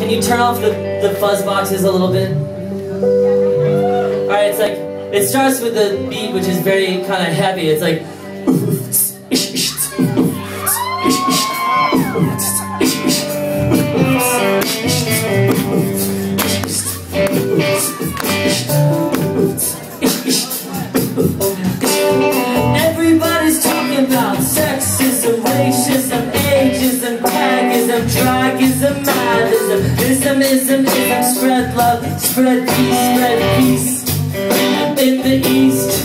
can you turn off the, the fuzz boxes a little bit? Alright, it's like, it starts with the beat, which is very kind of heavy. It's like, Everybody's talking about sexism, racism, ageism, tagism, dragism, madism, ism, ism, ism, spread love, spread peace, spread peace in the east.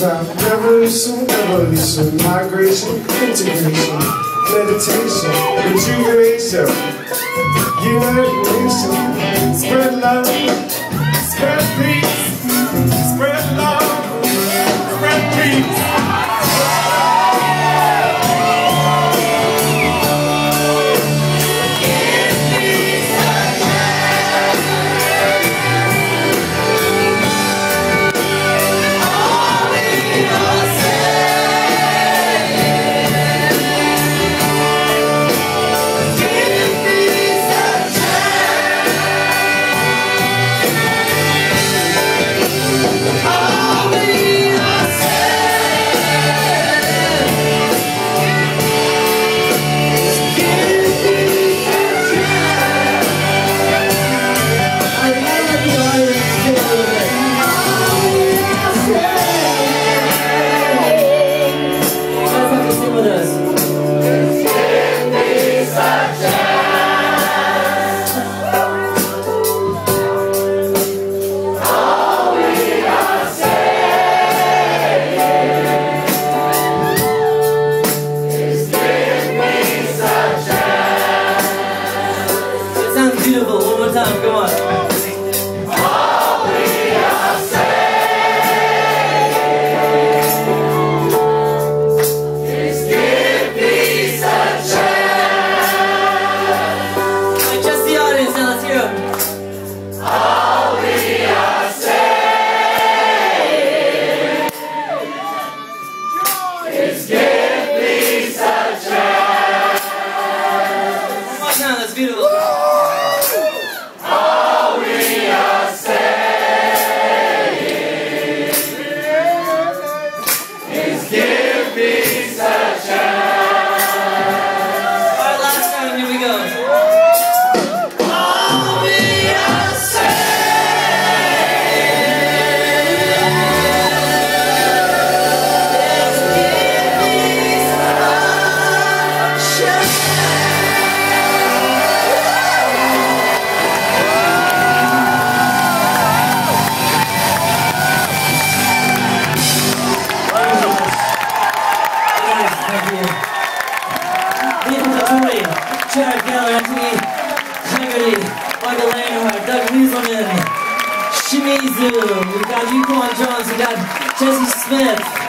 Talking revolution, evolution, migration, integration, meditation, rejuvenation, united nation, spread love, spread peace, more Michael Leonhart, Doug Wieselman, Shimizu, we got Yukon Jones, we got Jesse Smith,